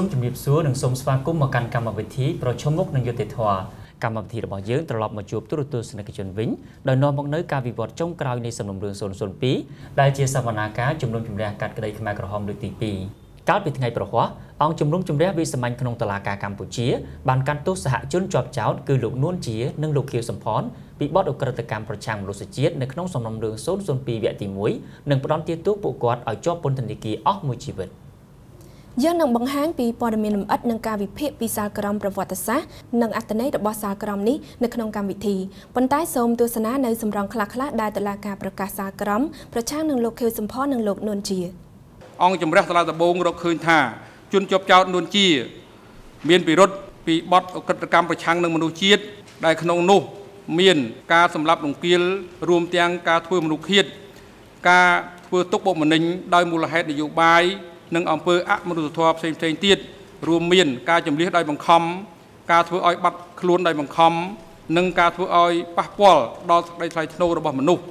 សូមជម្រាបសួរនិងសូមស្វាគមន៍មកកាន់កម្មវិធីប្រជុំមុខនឹងយុតិធធកម្មវិធីរបស់យើងត្រឡប់មកជួបទូរទស្សនិកជនវិញដោយនាំមកនៅការវិវត្តចុងក្រោយនៃសំណុំរឿង002ដែលជាសវនាការជំនុំជម្រះកាត់ក្តីខ្មែរក្រហមលើកទី2កាលពីថ្ងៃប្រហ័សអង្គជំនុំជម្រះវិសាមញ្ញក្នុងតុលាការកម្ពុជាបានកាន់ទោសសហជនជាប់ចោតគឺលោកនួនជានិងលោកខៀវសំផនពីបទអក្រិតកម្មប្រឆាំងមនុស្សជាតិនៅក្នុងសំណុំរឿង002វគ្គទី1និងផ្ដន្ទាទោសពួកគាត់ឲ្យជាប់ពន្ធនាគារអស់មួយជីវិត។ យើងនឹងបង្ហាញពីព័ត៌មានលម្អិតនិងការវិភាគពីសាលក្រមប្រវត្តិសាស្ត្រនិងអត្ថន័យរបស់សាលក្រមនេះនៅក្នុងកម្មវិធីប៉ុន្តែសូមទស្សនានៅសម្រងខ្លះៗដែលតុលាការប្រកាសសាលក្រមប្រឆាំងនឹងលោកខៀវសំផននិងលោកនួនជា អង្គជំរះសាលាដំបងរកឃើញថាជនជាប់ចោតនួនជា មានពិរុទ្ធពីបទអក្រិតកម្មប្រឆាំងនឹងមនុស្សជាតិដែលក្នុងនោះ មាន ការសម្លាប់រង្គាលរួមទាំងការធ្វើមនុស្សឃាតការធ្វើទុកបុកម្នេញដោយមូលហេតុនយោបាយ និងអំពើអមនុស្សធម៌ផ្សេងផ្សេងទៀតរួមមាន ការចម្លៀសដោយបង្ខំការធ្វើឲ្យបាត់ខ្លួនដោយបង្ខំនិងការធ្វើឲ្យប៉ះពាល់ដល់សេចក្តីថ្លៃថ្នូររបស់មនុស្ស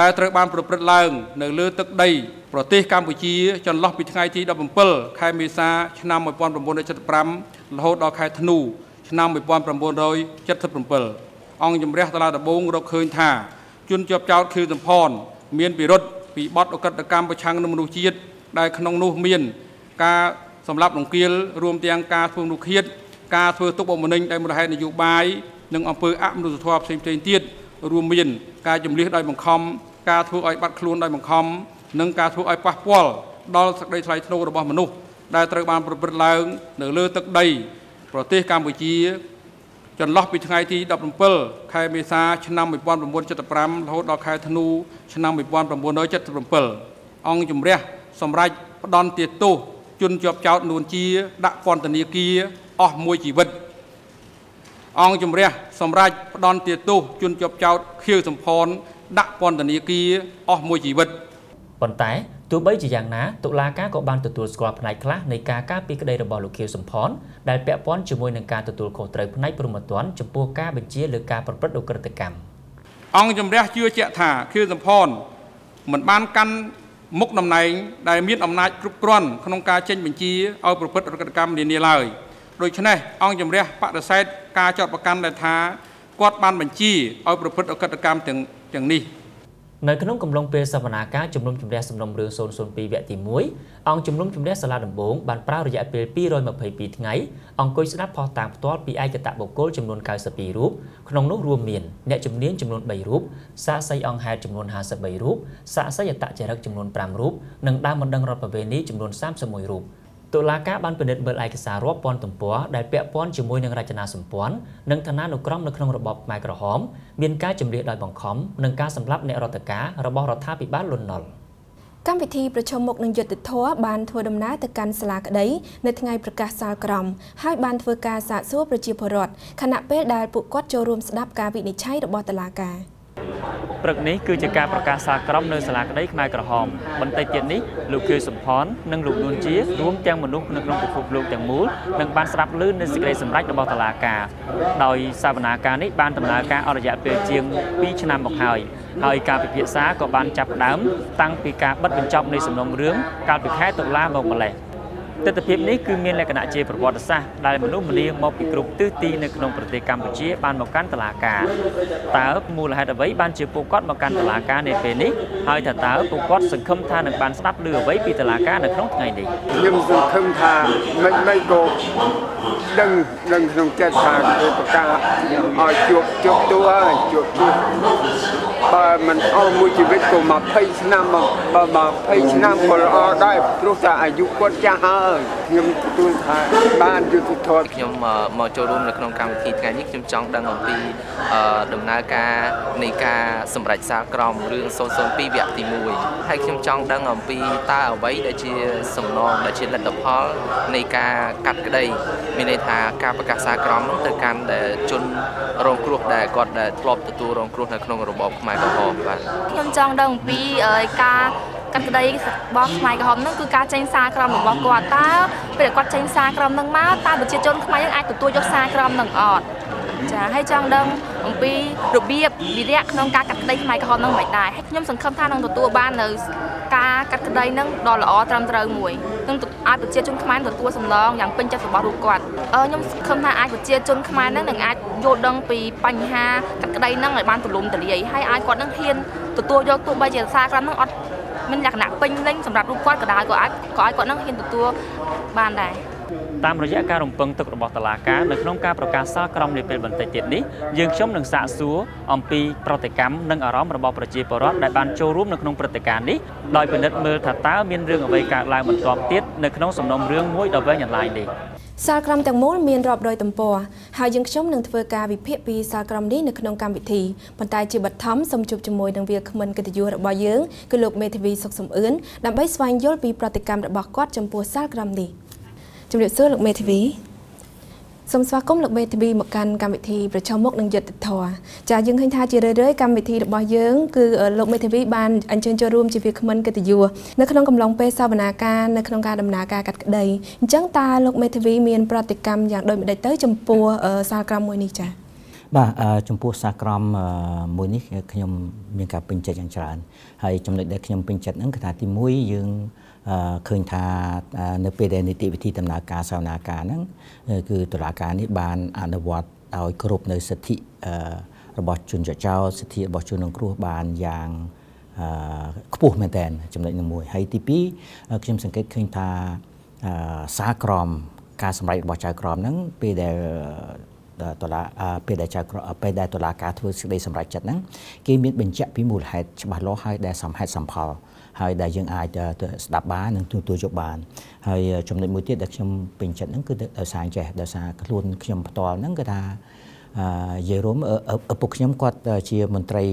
ដែលត្រូវបានប្រព្រឹត្តឡើង នៅលើទឹកដី ប្រទេសកម្ពុជាចន្លោះពីថ្ងៃទី17ខែមេសាឆ្នាំ1975រហូតដល់ខែធ្នូឆ្នាំ1977អង្គជំរះតាឡាដបងរកឃើញថាជនជាប់ចោតគឺសំផនមានពិរុទ្ធពីបទអក្រិតកម្មប្រឆាំងនឹងមនុស្សជាតិ ដែលក្នុងនោះមាន ការសម្លាប់រង្គាលរួមទាំងការធ្វើនុឃាតការធ្វើទុកបុកម្នេញដោយមូលហេតុនយោបាយនិងអំពើអមនុស្សធម៌ផ្សេងផ្សេងទៀតរួមមាន ការចម្លៀសដោយបង្ខំការធ្វើឲ្យបាត់ខ្លួនដោយបង្ខំនិងការធ្វើឲ្យប៉ះពាល់ដល់សក្តិថ្លៃថ្នូររបស់មនុស្សដែលត្រូវបានប្រព្រឹត្តឡើង នៅលើទឹកដី ប្រទេសកម្ពុជាចន្លោះពីថ្ងៃទី17ខែមេសាឆ្នាំ1975រហូតដល់ខែធ្នូឆ្នាំ1977អង្គជំរះ សម្រាប់ផ្ដន់ទាទោសជនជាប់ចោតនួនជា ដាក់ពន្ធនាគារអស់មួយជីវិត អង្គជំរះសម្រាប់ផ្ដន់ទាទោសជនជាប់ចោតខៀវសំផនដាក់ពន្ធនាគារអស់មួយជីវិតប៉ុន្តែទោះបីជាយ៉ាងណាតុលាការក៏បានទទួលស្គាល់ផ្នែកខ្លះនៃការការពីក្តីរបស់លោកខៀវសំផនដែលពាក់ព័ន្ធជាមួយនឹងការទទួលខុសត្រូវផ្នែកព្រហ្មទណ្ឌចំពោះការបញ្ជាលើការប្រព្រឹត្តអ ுக ្រិតកម្មអង្គជំរះជឿជាក់ថាខៀវសំផនមិនបានកាន់ មុខតំណែងដែលមានអំណាចគ្រប់គ្រាន់ក្នុងការចេញបញ្ជាឲ្យប្រព្រឹត្តរកកម្មនានាឡើយដូច្នេះអង្គជំរះបដិសេធការចោទប្រកាន់ដែលថាគាត់បានបញ្ជាឲ្យប្រព្រឹត្តអកតកម្មទាំងទាំងនេះ នៅក្នុងកំឡុងពេលសវនាការជំនុំជម្រះសំណុំរឿង002វគ្គទី1អង្គជំនុំជម្រះសាលាដំបងបានប្រើរយៈពេល222ថ្ងៃអង្គុយស្ដាប់ផុសតាងផ្ទាល់ពីឯកតៈបុគ្គលចំនួន92រូបក្នុងនោះរួមមានអ្នកជំនាញចំនួន3រូបសាកសីអង្គហេតុចំនួន53រូបសាកសីអតចរិកចំនួន5រូបនិងដើមបណ្ដឹងរដ្ឋប្រវេណីចំនួន31រូប តុលាការបានពិនិត្យមើលឯកសាររាប់ពាន់ទំព័រដែលពាក់ព័ន្ធជាមួយនឹងរចនាសម្ព័ន្ធនិងឋានានុក្រមនៅក្នុងរបបខ្មែរក្រហមមានការជំរាបដោយបង្ខំនិងការសម្លាប់អ្នករដ្ឋការរបស់រដ្ឋាភិបាលលន់នល់កម្មវិធីប្រជុំមុខនឹងយុទ្ធធរបានធ្វើដំណើរទៅកាន់សាលាក្តីនៅថ្ងៃប្រកាសសាលក្រមហើយបានធ្វើការសាកសួរប្រជាពលរដ្ឋខណៈពេលដែលពួកគាត់ចូលរួមស្ដាប់ការវិនិច្ឆ័យរបស់តុលាការ។ ព្រឹកនេះគឺជាការប្រកាសសាលក្រមនៅសាលាក្តីខ្មែរក្រហមបន្តិចទៀតនេះលោកខៀវសំផននិងលោកនួនជារួមទាំងមនុស្សនៅក្នុងពិភពលោកទាំងមូលនឹងបានស្ដាប់ឮនៅសេចក្តីសម្រេចរបស់តុលាការដោយសវនាការនេះបានដំណើរការអស់រយៈពេលជាង2ឆ្នាំមកហើយហើយការពិភាក្សាក៏បានចាប់ផ្ដើមតាំងពីការបិទបញ្ចប់នៃសំណុំរឿងកាលពីខែតុលាមកម្លេះ ទស្សនវិជ្ជានេះគឺមានលក្ខណៈជាប្រវត្តិសាស្ត្រដែលមនុស្សម្នាមកពីគ្រប់ទិសទីនៅក្នុងប្រទេសកម្ពុជាបានមកកាន់តុលាការតើមូលហេតុអ្វីបានជាពួកគាត់មកកាន់តុលាការនៅពេលនេះហើយថាតើពួកគាត់សង្ឃឹមថានឹងបានស្ដាប់ឮអ្វីពីតុលាការនៅក្នុងថ្ងៃនេះខ្ញុំសង្ឃឹមថាមិនមិនក៏ដឹងដឹងក្នុងចិត្តថាគេប្រកាសឲ្យជួបជួបទួហើយជួបទួបើ មិនអស់មួយជីវិតក៏20ឆ្នាំបើ20ឆ្នាំក៏ល្អដែរព្រោះតែអាយុគាត់ចាស់ហើយខ្ញុំទទួលថាបានយុទ្ធធម៌ខ្ញុំមកចូលរួមនៅក្នុងកម្មវិធីថ្ងៃនេះខ្ញុំចង់ដឹងអំពីដំណើរការនៃការសម្រេចសាលក្រមរឿង002វគ្គទី1ហើយខ្ញុំចង់ដឹងអំពីតើអ្វីដែលជាសំណងដែលជាលទ្ធផលនៃការកាត់ក្តីមានន័យថាការប្រកាសសាលក្រមនោះទៅកាន់ដែលជនរងគ្រោះដែលគាត់ដែលធ្លាប់ទទួលរងគ្រោះនៅក្នុងរបបខ្មែរក្រហមបាទខ្ញុំចង់ដឹងអំពីការកាត់ក្តីរបស់ខ្មែរក្រហមហ្នឹងគឺការចេញសារក្រមរបស់គាត់តើពេលគាត់ចេញសារក្រមហ្នឹងមកតើប្រជាជនខ្មែរយើងអាចទទួលយកសារក្រមហ្នឹងអត់ចាហើយចង់ដឹង អំពីរបៀបវិរៈក្នុងការកាត់ក្តីខ្មែរក្រហមហ្នឹងមិនដែរហើយខ្ញុំសង្ឃឹមថានឹងទទួលបាននៅការកាត់ក្តីនឹងដ៏ល្អត្រឹមត្រូវមួយនឹងឲ្យប្រជាជនខ្មែរទទួលសំឡងយ៉ាងពេញចិត្តរបស់រូបគាត់ខ្ញុំខំថាអាចប្រជាជនខ្មែរនឹងនឹងអាចយល់ដឹងពីបញ្ហាកាត់ក្តីនឹងឲ្យបានទូលំទូលាយហើយឲ្យគាត់នឹងហ៊ានទទួលយកទោះបីជាសារក្រមនឹងអត់មានលក្ខណៈពេញលេញសម្រាប់រូបគាត់ក៏ដោយក៏អាចក៏ឲ្យគាត់នឹងហ៊ានទទួលបានដែរ តាមរយៈការរំពឹងទុករបស់តុលាការនៅក្នុងការប្រកាសសាលក្រមនាពេលបន្តិចទៀតនេះយើងខ្ញុំនឹងសាកសួរអំពីប្រតិកម្មនិងអារម្មណ៍របស់ប្រជាពលរដ្ឋដែលបានចូលរួមនៅក្នុងព្រឹត្តិការណ៍នេះដោយពិនិត្យមើលថាតើមានរឿងអ្វីកើតឡើងបន្ទាប់ទៀតនៅក្នុងសំណុំរឿងមួយដ៏វែងអន្លាយនេះសាលក្រមទាំងមូលមានរាប់រយទំព័រហើយយើងខ្ញុំនឹងធ្វើការវិភាគពីសាលក្រមនេះនៅក្នុងកម្មវិធីប៉ុន្តែជាបឋមសូមជួបជាមួយនឹងវាគ្មិនកិត្តិយសរបស់យើងគឺលោកមេធាវីសុកសំអឿនដើម្បីស្វែងយល់ពីប្រតិកម្មរបស់គាត់ចំពោះសាលក្រមនេះ ជំរាបសួរលោកមេធាវីសូមស្វាគមន៍លោកមេធាវីមកកាន់កម្មវិធីប្រចាំមុខនឹងយុទ្ធធរចាយើងឃើញថាជារឿយៗកម្មវិធីរបស់យើងគឺលោកមេធាវីបានអញ្ជើញចូលរួមជាវាគ្មិនកិត្តិយសនៅក្នុងកំឡុងពេលសវនាការនៅក្នុងការដំណើរការកាត់ក្តីអញ្ចឹងតើលោកមេធាវីមានប្រតិកម្មយ៉ាងដូចម្តេចទៅចំពោះសាលក្រមមួយនេះចា៎បាទចំពោះសាក្រមមួយនេះខ្ញុំមានការពេញចិត្តយ៉ាងច្រើនហើយចំណុចដែលខ្ញុំពេញចិត្តហ្នឹងគឺថាទី1យើង ឃើញថានៅពេលដែលនីតិវិធីដំណើរការសវនាការហ្នឹងគឺតុលាការនេះបានអនុវត្តឲ្យគ្រប់នៅសិទ្ធិរបស់ជនចចោលសិទ្ធិរបស់ជនរងគ្រោះបានយ៉ាងខ្ពស់មែនតើចំណុចនឹងមួយហើយទី2ខ្ញុំសង្កេតឃើញថាសារក្រមការសម្រេចរបស់ចៅក្រមហ្នឹងពេលដែលតឡាពេលដែលចៅក្រពេលដែលតឡាការធ្វើសេចក្តីសម្រេចចិត្តហ្នឹងគេមានបញ្ជាក់ពីមូលហេតុច្បាស់លាស់ហើយដែលសមហេតុសមផល ហើយដែលយើងអាចស្ដាប់បាននិងទទួលយកបានហើយចំណុចមួយទៀតដែលខ្ញុំពេញចិត្តហ្នឹងគឺដោយសារចេះដោយសារខ្លួនខ្ញុំផ្ទាល់ហ្នឹងគឺថាអឺនិយាយរួមឪពុកខ្ញុំគាត់ជាមន្ត្រី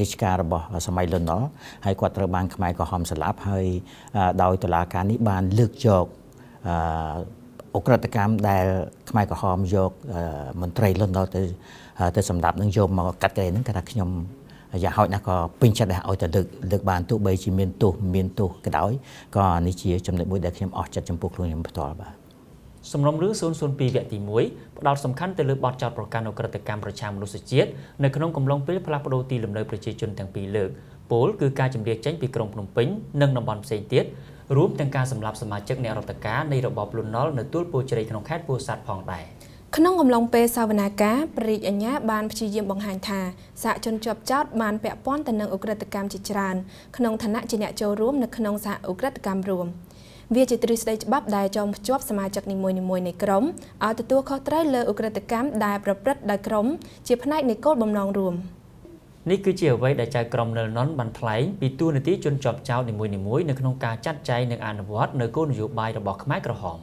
រាជការរបស់សម័យលន់ណល់ហើយគាត់ត្រូវបានខ្មែរក្រហមស្លាប់ហើយដោយតុលាការនេះបានលើកយកអឺអក្រិតកម្មដែលខ្មែរក្រហមយកមន្ត្រីលន់ដល់ទៅទៅសម្ដាប់នឹងយកមកកាត់កេរហ្នឹងគេថាខ្ញុំ យ៉ាងហោចណាស់ក៏ពេញចិត្តដែរឲ្យតែលើកលើកបានទោះបីជាមានទោសមានទោសក៏ដោយក៏នេះជាចំណុចមួយដែលខ្ញុំអស់ចិត្តចំពោះខ្លួនខ្ញុំផ្ទាល់បាទសំណុំរឿង002វគ្គទី1ផ្ដោតសំខាន់ទៅលើបទចោទប្រកាន់អក្រិតកម្មប្រជាមនុស្សជាតិនៅក្នុងកំឡុងពេលផ្លាស់ប្ដូរទីលំនៅប្រជាជនទាំងពីរលើកពលគឺការជំរាបចេញពីក្រុងភ្នំពេញនិងតំបន់ផ្សេងទៀតរួមទាំងការសម្លាប់សមាជិកអ្នករដ្ឋការនៃរបបលន់នល់នៅទួលពោជ្រៃក្នុងខេត្តពោធិ៍សាត់ផងដែរ ក្នុងកំឡុងពេលសវនាការព្រះរាជអាជ្ញាបានព្យាយាមបង្ហាញថាសហជនជាប់ចោតបានពាក់ព័ន្ធទៅនឹងអ ுக ្រិតកម្មជាច្រើនក្នុងឋានៈជាអ្នកចូលរួមនៅក្នុងសហអ ுக ្រិតកម្មរួមវាជាទ្រឹស្ដីច្បាប់ដែលចងភ្ជាប់សមាជិកនីមួយៗនៃក្រុមឲ្យទទួលខុសត្រូវលើអ ுக ្រិតកម្មដែលប្រព្រឹត្តដោយក្រុមជាផ្នែកនៃគោលបំណងរួមនេះគឺជាអ្វីដែលចៅក្រមនិលននបានថ្លែងពីទួលនីតិជនជាប់ចោតនីមួយៗនៅក្នុងការចាត់ចែងនិងអនុវត្តនៅគោលនយោបាយរបស់ខ្មែរក្រហម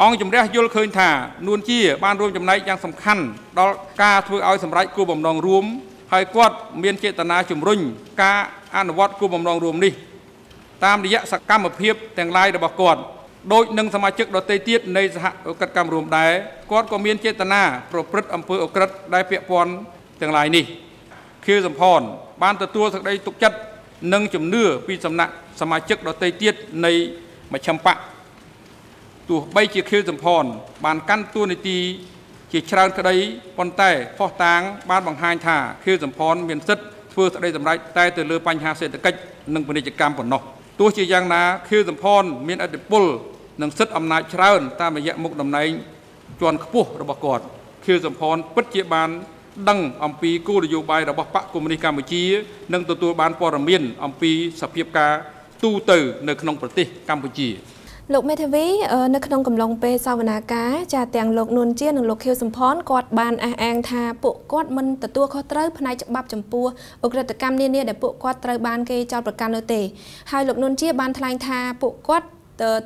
អង្គជំរះយល់ឃើញថានួនជា បានរួមចំណែកយ៉ាងសំខាន់ដល់ការធ្វើឲ្យសម្រេចគោលបំណងរួមហើយគាត់មានចេតនាជំរុញការអនុវត្តគោលបំណងរួមនេះ តាមរយៈសកម្មភាពទាំងឡាយរបស់គាត់ដូចនឹងសមាជិកដទៃទៀតនៃសហគិតកម្មរួមដែរគាត់ក៏មានចេតនាប្រព្រឹត្តអំពើអក្រិតដែលពាក់ព័ន្ធទាំងឡាយនេះខៀវសំផនបានទទួលសេចក្តីទុកចិត្តនិងជំនឿពីសំណាក់សមាជិកដទៃទៀតនៃមជ្ឈិមបក ទោះបីជាខៀវសំផនបានកាន់តួនាទីជាច្រើនក្តីប៉ុន្តែផុសតាង បានបង្ហាញថាខៀវសំផនមានសិទ្ធិធ្វើស្តីសម្រេចតែទៅលើបញ្ហាសេដ្ឋកិច្ចនិងពាណិជ្ជកម្មប៉ុណ្ណោះទោះជាយ៉ាងណាខៀវសំផនមានអធិបុលនិងសិទ្ធិអំណាចច្រើន តាមរយៈមុខតំណែងជាន់ខ្ពស់របស់គាត់ខៀវសំផនពិតជាបានដឹងអំពីគោលនយោបាយរបស់បកកុម្មុយនីសកម្ពុជា និងទទួលបានព័ត៌មានអំពីសភាពការទូទៅនៅក្នុងប្រទេសកម្ពុជា លោកមេធាវីនៅក្នុងកំឡុងពេលសវនាការចាទាំងលោកនួនជានិងលោកខៀវសំផនគាត់បានអះអាងថាពួកគាត់មិនទទួលខុសត្រូវផ្នែកច្បាប់ចំពោះអ ுக ្រិតកម្មនានាដែលពួកគាត់ត្រូវបានគេចោទប្រកាន់នោះទេហើយលោកនួនជាបានថ្លែងថាពួកគាត់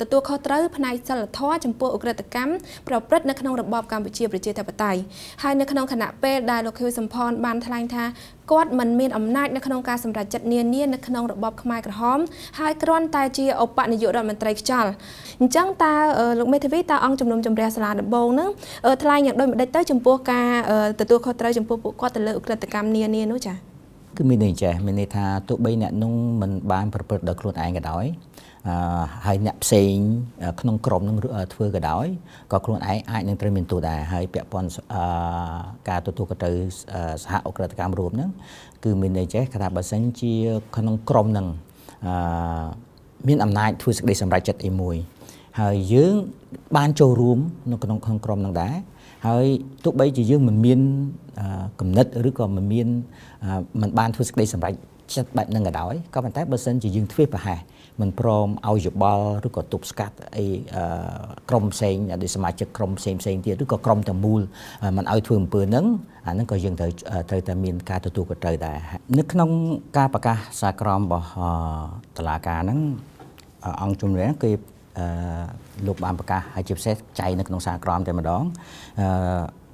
ទទួលខុសត្រូវផ្នែកសិលធម៌ចំពោះអ ுக ្រិតកម្មប្រព្រឹត្តនៅក្នុងរបបកម្ពុជាប្រជាធិបតេយ្យហើយនៅក្នុងគណៈពេលដែលលោកខៀវសំផនបានថ្លែងថាគាត់មិនមានអំណាចនៅក្នុងការសម្រេចចិត្តនានានៅក្នុងរបបខ្មែរក្រហមហើយគ្រាន់តែជាឧបនាយករដ្ឋមន្ត្រីខ្យល់អញ្ចឹងតើលោកមេធាវីតើអង្គជំនុំជម្រះសាលាដំបងហ្នឹងថ្លែងយ៉ាងដូចម្ដេចទៅចំពោះការទទួលខុសត្រូវចំពោះពួកគាត់ទៅលើអ ுக ្រិតកម្មនានានោះចា៎គឺមានន័យចេះមានន័យថាទោះបីអ្នកនោះមិនបានប្រព្រឹត្តដោយខ្លួនឯងក៏ដោយ ហើយអ្នកផ្សេងក្នុងក្រុមនឹងធ្វើក៏ដោយក៏ខ្លួនឯងអាចនឹងត្រូវមានទោសដែរហើយពាក់ព័ន្ធការទទួលទៅសហអក្រិតកម្មរួមហ្នឹងគឺមានន័យចេះថាបើសិនជាក្នុងក្រុមហ្នឹងអឺមានអំណាចធ្វើសេចក្តីសម្រេចចិត្តអីមួយហើយយើងបានចូលរួមនៅក្នុងក្នុងក្រុមនឹងដែរហើយទោះបីជាយើងមិនមានគំនិតឬក៏មិនមានមិនបានធ្វើសេចក្តីសម្រេចចិត្តបែបហ្នឹងក៏ដោយក៏ប៉ុន្តែបើសិនជាយើងធ្វេសប្រហែស មិនព្រមឲ្យយោបល់ឬក៏ទប់ស្កាត់អីក្រុមផ្សេងដូចសមាជិកក្រុមផ្សេងផ្សេងទៀតឬក៏ក្រុមទាំងមូលមិនឲ្យធ្វើអំពើហ្នឹងអាហ្នឹងក៏យើងត្រូវត្រូវតែមានការទទួលខុសត្រូវដែរនៅក្នុងការប្រកាសសាក្រមរបស់តឡាការហ្នឹងអង្គជំនឿគេអឺលោកបានប្រកាសហើយជាពិសេសចែកនៅក្នុងសារក្រមតែម្ដងអឺ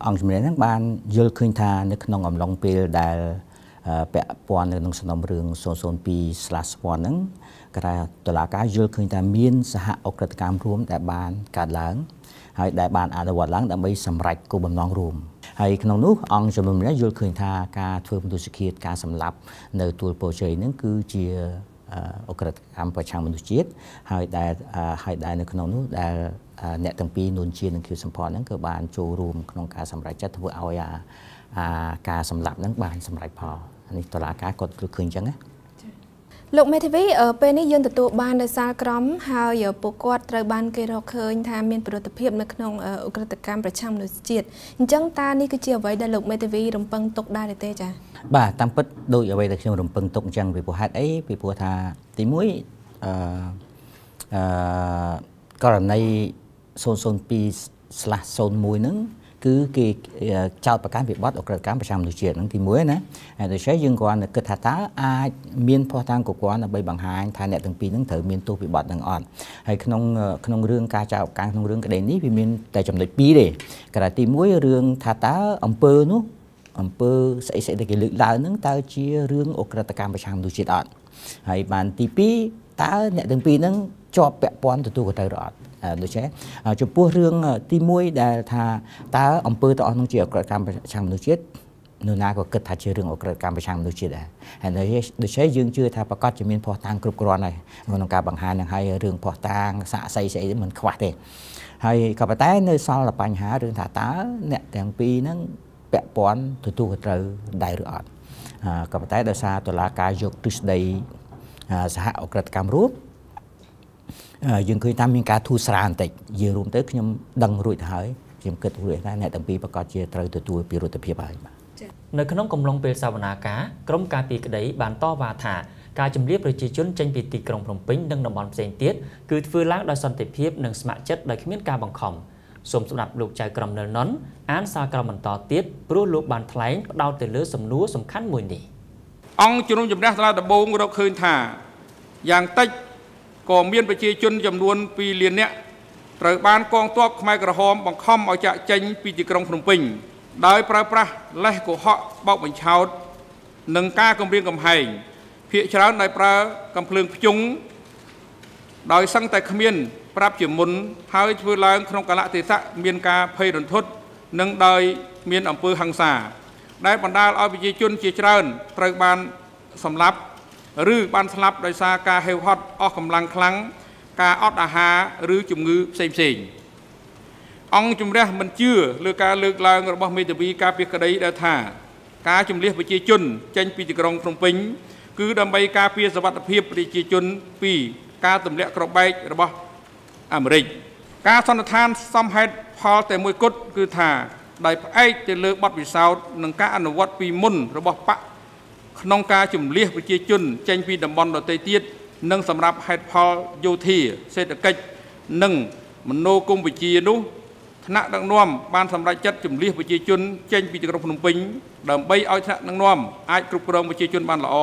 អង្គជំនឿហ្នឹងបានយល់ឃើញថានៅក្នុងអំឡុងពេលដែល ពាក់ព័ន្ធនៅក្នុងសំណុំរឿង002/1ហ្នឹងក៏ថាតឡាការយល់ឃើញថាមានសហអក្រិតកម្មរួមដែលបានកើតឡើងហើយដែលបានអនុវត្តឡើងដើម្បីសម្រេចគោលបំណងរួមហើយក្នុងនោះអង្គជំនុំនេះយល់ឃើញថាការធ្វើមន្ទូសជាតិការសម្លាប់នៅទួលពោជ័យនឹងគឺជាអក្រិតកម្មប្រឆាំងមនុស្សជាតិហើយដែលហើយដែលនៅក្នុងនោះដែលអ្នកទាំងពីរនួនជានិងខៀវសំផនហ្នឹងក៏បានចូលរួមក្នុងការសម្រេចចិត្តធ្វើឲ្យអាការសម្លាប់ហ្នឹងបានសម្រេចផល នេះតឡាការគាត់ឃើញអញ្ចឹងណាលោកមេធាវីពេលនេះយើងទទួលបាននៅសាលក្រមហើយពួកគាត់ត្រូវបានគេរកឃើញថាមានប្រតិភិបនៅក្នុងអ ுக ្រិតកម្មប្រឆាំងមនុស្សជាតិអញ្ចឹងតើនេះគឺជាអ្វីដែលលោកមេធាវីរំពឹងទុកដែរទេចា៎បាទតាមពិតដូចអ្វីដែលខ្ញុំរំពឹងទុកអញ្ចឹងពីព្រោះហេតុអីពីព្រោះថាទី1អឺអឺករណី002/01ហ្នឹង គឺគេចោតប្រកាន់វិបត្តិអក្រិតកម្មប្រចាំមនុស្សជាតិហ្នឹងទី1ណាហើយដូច្នេះយើងគ្រាន់តែគិតថាតើអាចមានភ័ស្តុតាងគ្រប់គ្រាន់ដើម្បីបង្ហាញថាអ្នកទាំងពីរហ្នឹងត្រូវមានទោសវិបត្តិហ្នឹងអត់ហើយក្នុងក្នុងរឿងការចោតប្រកាន់ក្នុងរឿងក្តីនេះវាមានតែចំណុច2ទេក្រៅទី1រឿងថាតើអង្គើនោះអង្គើស្អីស្អីដែលគេលើកឡើងហ្នឹងតើជារឿងអក្រិតកម្មប្រចាំមនុស្សជាតិអត់ហើយបានទី2តើអ្នកទាំងពីរហ្នឹងជាប់ពាក់ព័ន្ធទទួលខុសត្រូវឬអត់ ដូច្នេះចំពោះរឿងទី1ដែលថាតើអង្គើទាំងអស់នោះជាអក្រិតកម្មប្រឆាំងមនុស្សជាតិនរណាក៏គិតថាជារឿងអក្រិតកម្មប្រឆាំងមនុស្សជាតិដែរហើយដូច្នេះយើងជឿថាប្រកាសជាមានភ័ស្តុតាងគ្រប់គ្រាន់ហើយក្នុងការបង្ហាញនឹងហើយរឿងភ័ស្តុតាងសាកសីស្អីមិនខ្វះទេហើយក៏ប៉ុន្តែនៅសល់តែបញ្ហារឿងថាតើអ្នកទាំងពីរហ្នឹងពាក់ព័ន្ធទទួលខុសត្រូវដែរឬអត់ក៏ប៉ុន្តែដោយសារតុលាការយកទ្រឹស្ដីសហអក្រិតកម្មរួម យើងឃើញថាមានការធូរស្រាលបន្តិចយើងរួមទៅខ្ញុំដឹងរួចទៅហើយខ្ញុំគិតរួចថាអ្នកទាំងពីរប្រកាសជាត្រូវទទួលពីរដ្ឋភាពហើយបាទនៅក្នុងកំឡុងពេលសវនាការក្រមការពីក្តីបានតវ៉ាថាការជំរាបប្រជាជនចេញពីទីក្រុងភ្នំពេញនិងតំបន់ផ្សេងទៀតគឺធ្វើឡើងដោយសន្តិភាពនិងស្ម័គ្រចិត្តដោយគ្មានការបង្ខំសូមស្ដាប់លោកចៅក្រមនិលណុនអានសារក្រមបន្តទៀតព្រោះលោកបានថ្លែងផ្ដោតទៅលើសំណួរសំខាន់មួយនេះអង្គជំនុំជម្រះសាលាដំបងរកឃើញថាយ៉ាងតិច ក៏មានប្រជាជនចំនួន2លាននាក់ត្រូវបានកងទ័ពខ្មែរក្រហមបង្ខំឲ្យចាក់ចេញពីទីក្រុងភ្នំពេញដោយប្រើប្រាស់លេសកុហកបោកបញ្ឆោតនិងការគំរាមកំហែងភាកច្រើនដោយប្រើកំភ្លើងភ្ជុងដោយសឹងតែគ្មានប្រាប់ជាមុនហើយធ្វើឡើងក្នុងកលៈទេសៈមានការភ័យរន្ធត់និងដោយមានអំពើហិង្សា ដែលបណ្ដាលឲ្យប្រជាជនជាច្រើនត្រូវបានសម្លាប់ ឬបានស្លាប់ដោយសារការហេវហត់អស់កម្លាំងខ្លាំងការអត់អាហារឬជំងឺផ្សេងផ្សេងអង្គជំរះមិនជឿលើការលើកឡើងរបស់មេធាវីការពីក្តីដែលថា ការជំលះប្រជាជន ចេញពីទីក្រុងភ្នំពេញ គឺដើម្បីការពារសវត្ថិភាពប្រជាជនពីការទម្លាក់ក្របែករបស់អាមេរិកការសន្និដ្ឋានសំហេតុផលតែមួយគត់គឺថាដោយផ្អែកទៅលើបទពិសោធន៍និងការអនុវត្តពីមុនរបស់បក ក្នុងការជំលះប្រជាជន ចេញពីតំបន់ដទៃទៀតនិងសម្រាប់ហេតុផលយោធាសេដ្ឋកិច្ចនិងមនោគមវិជ្ជានោះថ្នាក់ដឹកនាំបានសម្រេចចិត្តជំលះប្រជាជន ចេញពីទីក្រុងភ្នំពេញដើម្បីឲ្យថ្នាក់ដឹកនាំអាចគ្រប់គ្រងប្រជាជនបានល្អ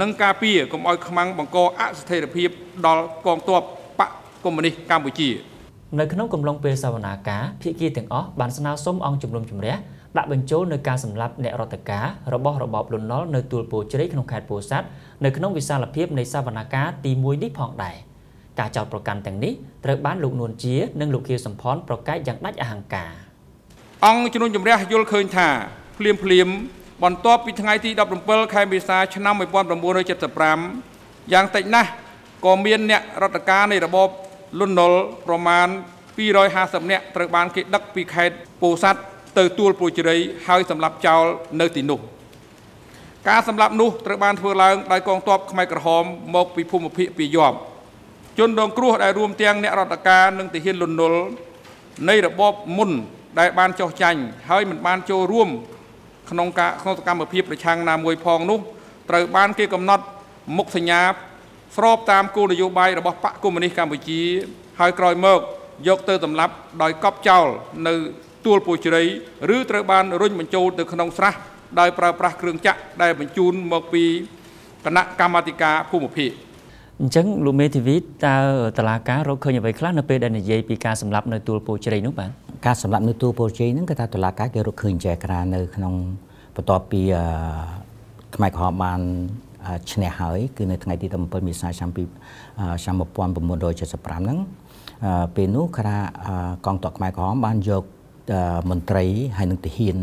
និងការពារកុំឲ្យខ្មាំងបង្កអស្ថិរភាពដល់កងទ័ពបកកុម្មុយនីសកម្ពុជា នៅក្នុងកំឡុងពេលសវនាការភាគីទាំងអស់បានស្នើសុំអង្គជំនុំជម្រះ ដាក់បញ្ចូលនៅការសម្លាប់អ្នករដ្ឋការរបស់របបលន់នល់នៅទួលពោជ្រៃក្នុងខេត្តពោធិ៍សាត់នៅក្នុងវិសាលភាពនៃសវនកម្មទី1នេះផងដែរការចោទប្រកាន់ទាំងនេះត្រូវបានលោកនួនជានិងលោកខៀវសំផនប្រកែកយ៉ាងដាច់អហង្ការអង្គជំនុំជម្រះយល់ឃើញថាភ្លាមភ្លាមបន្ទាប់ពីថ្ងៃទី17ខែមេសាឆ្នាំ1975យ៉ាងតិចណាស់ក៏មានអ្នករដ្ឋការនៃរបបលន់នល់ប្រមាណ250នាក់ត្រូវបានគេដឹកពីខេត្តពោធិ៍សាត់ ទៅទួលព្រួយជ្រៃហើយសម្លាប់ចោលនៅទីនោះ ការសម្លាប់នោះត្រូវបានធ្វើឡើងដោយកងទ័ពខ្មែរក្រហមមកពីភូមិភាគពីយប់ជនរងគ្រោះដែលរួមទាំងអ្នករដ្ឋការនិងទាហានលន់នល់នៃរបបមុនដែលបានចោះចាញ់ហើយមិនបានចូលរួមក្នុងការក្នុងសកម្មភាពប្រឆាំងណាមួយផងនោះត្រូវបានគេកំណត់មុខសញ្ញាស្របតាមគោលនយោបាយរបស់បកកុម្មុយនីសកម្ពុជា ហើយក្រោយមកយកទៅសម្លាប់ដោយកប់ចោលនៅ ទួលពូជ័យឬត្រូវបានរុញបញ្ចូលទៅក្នុងស្រះដោយប្រើប្រាស់គ្រឿងចាក់ដែលបញ្ជូនមកពីគណៈកម្មាធិការភូមិភាគអញ្ចឹងលោកមេធាវីតើតឡាការរកឃើញអ្វីខ្លះនៅពេលដែលនិយាយពីការសម្លាប់នៅទួលពោជ្រៃនោះបាទការសម្លាប់នៅទួលពោជ្រៃហ្នឹងគឺថាតឡាការគេរកឃើញចែក្រានៅក្នុងបន្ទាប់ពីខ្មែរក្រហមបានឈ្នះហើយគឺនៅថ្ងៃទី17មេសាឆ្នាំឆ្នាំ1975ហ្នឹងពេលនោះគណៈកងទ័ពខ្មែរក្រហមបានយក មន្ត្រីហើយនឹងទាហាន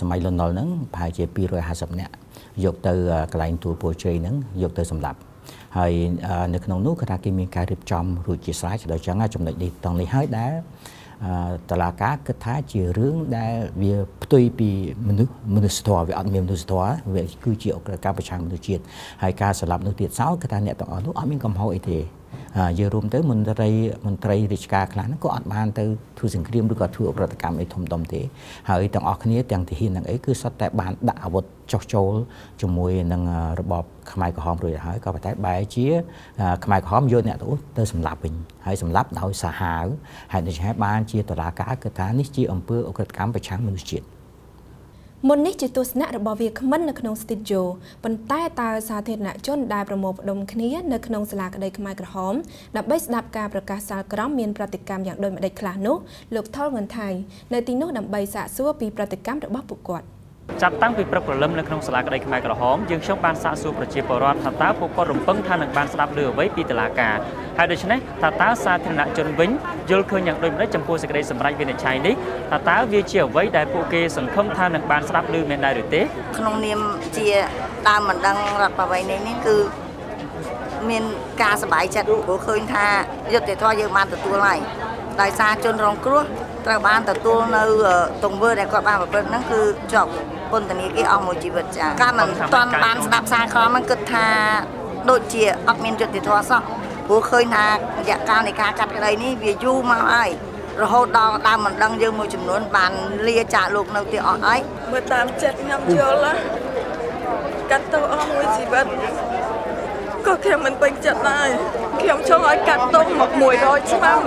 សម័យលន់នល់ហ្នឹងប្រហែលជា250នាក់យកទៅកន្លែងទួលពោជ័យហ្នឹងយកទៅសម្លាប់ហើយនៅក្នុងនោះគឺថាគេមានការរៀបចំរួចជាស្រេចដល់ចឹងចំណុចនេះតង់នេះហើយដែលតឡាការគិតថាជារឿងដែលវាផ្ទុយពីមនុស្សមនុស្សធម៌វាអត់មានមនុស្សធម៌វាគឺជាអក្រិតកម្មប្រឆាំងមនុស្សជាតិហើយការស្លាប់នោះទៀតសោគឺថាអ្នកទាំងអស់នោះអត់មានកំហុសអីទេ យើងរួមទៅមន្ត្រីមន្ត្រីរាជការខ្លះហ្នឹងក៏អត់បានទៅធ្វើសង្គ្រាមឬក៏ធ្វើអក្រិតកម្មអីធំដុំទេហើយទាំងអស់គ្នាទាំងទាហានទាំងអីគឺសុទ្ធតែបានដាក់អាវុធចោះចូលជាមួយនឹងរបបខ្មែរក្រហមរួចហើយក៏ប៉ុន្តែបែរជាខ្មែរក្រហមយកអ្នកទៅទៅសម្លាប់វិញហើយសម្លាប់ដោយសាហាវហើយដូច្នេះបានជាតឡាការគឺថានេះជាអំពើអក្រិតកម្មប្រឆាំងមនុស្សជាតិ មុននេះជាទស្សនៈរបស់វាគ្មិននៅក្នុងស្ទីឌីយ៉ូប៉ុន្តែតើសាធារណជនដែលប្រមូលផ្ដុំគ្នានៅក្នុងសាលាក្តីខ្មែរក្រហមដើម្បីស្ដាប់ការប្រកាសសាលក្រមមានប្រតិកម្មយ៉ាងដូចម្ដេចខ្លះនោះលោកថុលងន្ថៃនៅទីនោះដើម្បីសាកសួរពីប្រតិកម្មរបស់ពួកគាត់ ចាប់តាំងពីព្រឹកព្រលឹមនៅក្នុងសាលាក្តីខ្មែរក្រហមយើងខ្ញុំបានសាកសួរប្រជាពលរដ្ឋថាតើពួកគាត់រំពឹងថានឹងបានស្ដាប់ឮអ្វីពីតុលាការហើយដូច្នេះថាតើសាធារណជនវិញយល់ឃើញយ៉ាងដូចម្តេចចំពោះសេចក្តីសម្រេចវិនិច្ឆ័យនេះថាតើវាជាអ្វីដែលពួកគេសង្ឃឹមថានឹងបានស្ដាប់ឮមែនដែរឬទេក្នុងនាមជាដើមមិនដឹងរដ្ឋបវេណីនេះគឺមានការសប្បាយចិត្តព្រោះឃើញថាយុត្តិធម៌យើងបានទទួលហើយដោយសារជនរងគ្រោះ ត្រូវបានទទួលនៅទង្វើដែលគាត់បានប្រព្រឹត្តហ្នឹងគឺជាប់ពន្ធនាគារអស់មួយជីវិតចាការមិនទាន់បានស្ដាប់សារក្រមហ្នឹងគិតថាដូចជាអត់មានយុត្តិធម៌សោះព្រោះឃើញថារយៈកាលនៃការកាត់ក្តីនេះវាយូរមកហើយរហូតដល់ដើមមិនដឹងយើងមួយចំនួនបានលាចាកលោកនៅទីអស់ហើយមើលតាមចិត្តខ្ញុំយល់កាត់ទៅអស់មួយជីវិតក៏ខ្ញុំមិនពេញចិត្តដែរខ្ញុំចង់ឲ្យកាត់ទោសមក100ឆ្នាំ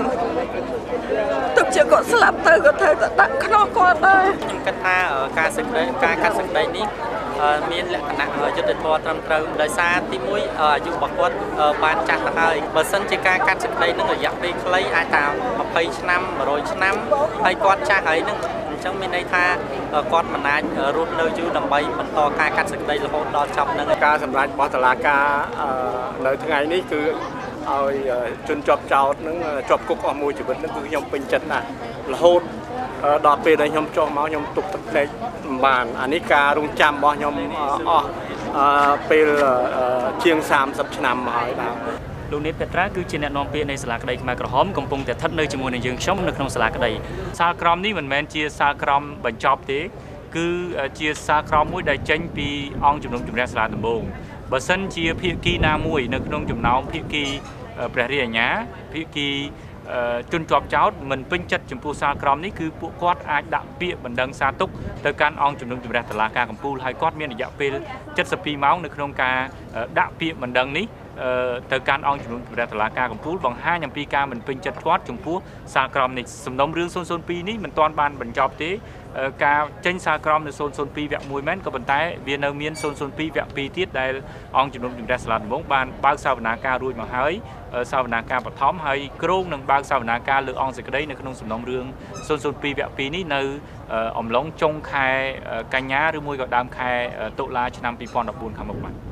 ទុកជាគាត់ស្លាប់ទៅក៏ត្រូវតែដាក់ខ្នោះគាត់ដែរខ្ញុំគិតថាការសេចក្តីការកាត់សេចក្តីនេះមានលក្ខណៈយុត្តិធម៌ត្រឹមត្រូវដោយសារទី1អាយុរបស់គាត់បានចាស់ទៅហើយបើសិនជាការកាត់សេចក្តីនឹងរយៈពេលខ្លីអាចតា20ឆ្នាំ100ឆ្នាំហើយគាត់ចាស់ហើយនឹងអញ្ចឹងមានន័យថាគាត់មិនអាចរស់នៅយូរដើម្បីបន្តការកាត់សេចក្តីរហូតដល់ចប់នឹងការសម្រេចរបស់តុលាការនៅថ្ងៃនេះគឺ ឲ្យជនជាប់ចោតនឹងជាប់គុកអស់មួយជីវិតនឹងគឺខ្ញុំពេញចិត្តណាស់រហូតដល់ពេលដែលខ្ញុំចុះមកខ្ញុំទុកទឹកភ្នែកមិនបានអានេះការរងចាំរបស់ខ្ញុំអស់ពេលជាង30ឆ្នាំមកហើយបាទលោកនេតពេត្រាគឺជាអ្នកនាំពាក្យនៃសាលាក្តីខ្មែរក្រហមកំពុងតែស្ថិតនៅជាមួយនឹងយើងខ្ញុំនៅក្នុងសាលាក្តីសាលក្រមនេះមិនមែនជាសាលក្រមបញ្ចប់ទេ គឺជាសាលក្រមមួយដែលចេញពីអង្គជំនុំជម្រះសាលាដំបង បើសិនជាភាគីណាមួយនៅក្នុងចំណោមភាគីព្រះរាជអាជ្ញាភាគីជនជាប់ចោតមិនពេញចិត្តចំពោះសារក្រមនេះគឺពួកគាត់អាចដាក់ពាក្យបណ្ដឹងសារទុកទៅកាន់អង្គជំនុំជម្រះតុលាការកំពូលហើយគាត់មានរយៈពេល72ម៉ោងនៅក្នុងការដាក់ពាក្យបណ្ដឹងនេះទៅកាន់អង្គជំនុំជម្រះតុលាការកំពូលបង្ហាញអំពីការមិនពេញចិត្តគាត់ចំពោះសារក្រមនេះសំណុំរឿង002នេះមិនទាន់បានបញ្ចប់ទេ ការចេញសារក្រមនៅ002វគ្គ1មែនក៏ប៉ុន្តែវានៅមាន002វគ្គ2ទៀតដែលអង្គជំនុំជម្រះសាលាដំបងបានបើកសវនាការរួចមកហើយសវនាការបឋមហើយក្រុងនឹងបើកសវនាការលើអង្គសេចក្តីនៅក្នុងសំណុំរឿង002វគ្គ2នេះនៅអំឡុងចុងខែកញ្ញាឬមួយក៏ដើមខែតុលាឆ្នាំ2014ខាងមុខបាទ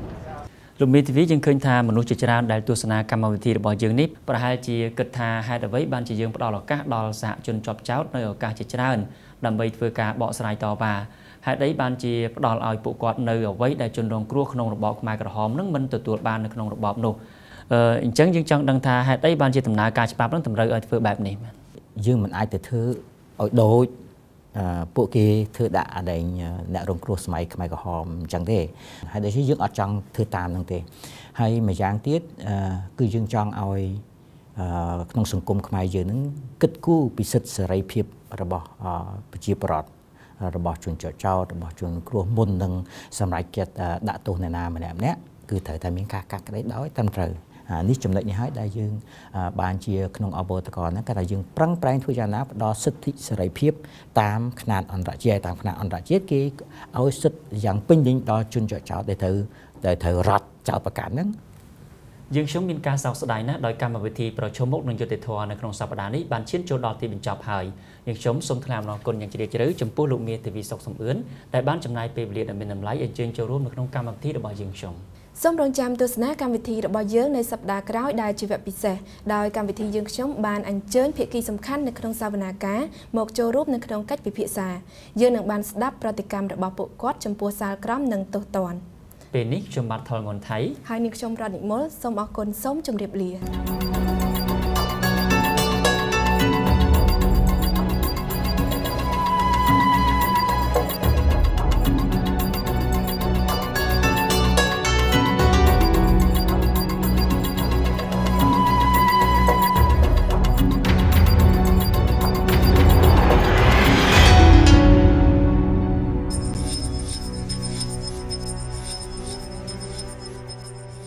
លោកមេធាវីយើងឃើញថាមនុស្សជាច្រើនដែលទស្សនាកម្មវិធីរបស់យើងនេះប្រហែលជាគិតថាហេតុអ្វីបានជាយើងផ្ដល់ឱកាសដល់សហជនជាប់ចោតនៅឱកាសជាច្រើនដើម្បីធ្វើការបកស្រាយតវ៉ាហេតុអីបានជាផ្ដល់ឲ្យពួកគាត់នៅអ្វីដែលជនរងគ្រោះក្នុងរបបខ្មែរក្រហមនឹងមិនទទួលបាននៅក្នុងរបបនោះអញ្ចឹងយើងចង់ដឹងថាហេតុអីបានជាដំណើរការច្បាប់នឹងតម្រូវឲ្យធ្វើបែបនេះយើងមិនអាចទៅធ្វើឲ្យដូច ពួកគេធ្វើដាក់អដែងអ្នករងគ្រោះសម័យខ្មែរក្រហមអញ្ចឹងទេហើយដូចជាយើងអត់ចង់ធ្វើតាមនឹងទេ ហើយម្យ៉ាងទៀតគឺយើងចង់ឲ្យក្នុងសង្គមខ្មែរយើងនឹងគិតគូរពីសិទ្ធិសេរីភាពរបស់ប្រជាពលរដ្ឋរបស់ជនចោចចោតរបស់ជនគ្រោះមុននឹងសម្រាប់ចិត្តដាក់ទោសអ្នកណាម្នាក់ម្នាក់គឺត្រូវតែមានការកាត់ក្តីដោយត្រឹមត្រូវ នេះចំណុចនេះហើយដែលយើងបានជាក្នុងអបតកហ្នឹងគឺថាយើងប្រឹងប្រែងធ្វើយ៉ាងណាផ្ដល់សិទ្ធិសេរីភាពតាមຂະຫນាតអន្តរជាតិតាមຂະຫນាតអន្តរជាតិគេឲ្យសិទ្ធិយ៉ាងពេញលេញដល់ជនចោចចោតដែលត្រូវដែលត្រូវរត់ចោតប្រកាសហ្នឹងយើងខ្ញុំមានការសោកស្ដាយណាស់ដោយកម្មវិធីប្រជុំមុខនឹងយុតិធធនៅក្នុងសប្តាហ៍នេះបានឈានចូលដល់ទីបញ្ចប់ហើយយើងខ្ញុំសូមថ្លែងអំណរគុណយ៉ាងជ្រាលជ្រៅចំពោះលោកមាសទេវីសុកសំអឿនដែលបានចំណាយពេលវេលាដ៏មានតម្លៃអញ្ជើញចូលរួមនៅក្នុងកម្មវិធីរបស់យើងខ្ញុំ សូមរងចាំទស្សនាកម្មវិធីរបស់យើងនៅសប្តាហ៍ក្រោយដែលជាវគ្គពិសេសដោយកម្មវិធីយើងខ្ញុំបានអញ្ជើញភាគីសំខាន់នៅក្នុងសវនាការមកចូលរួមនៅក្នុងកិច្ចពិភាក្សាយើងនឹងបានស្ដាប់ប្រតិកម្មរបស់ពួកគាត់ចំពោះសាលក្រមនិងទោសទណ្ឌពេលនេះខ្ញុំបាទថលងុនថៃហើយនាងខ្ញុំរតនិមលសូមអរគុណសូមជម្រាបលា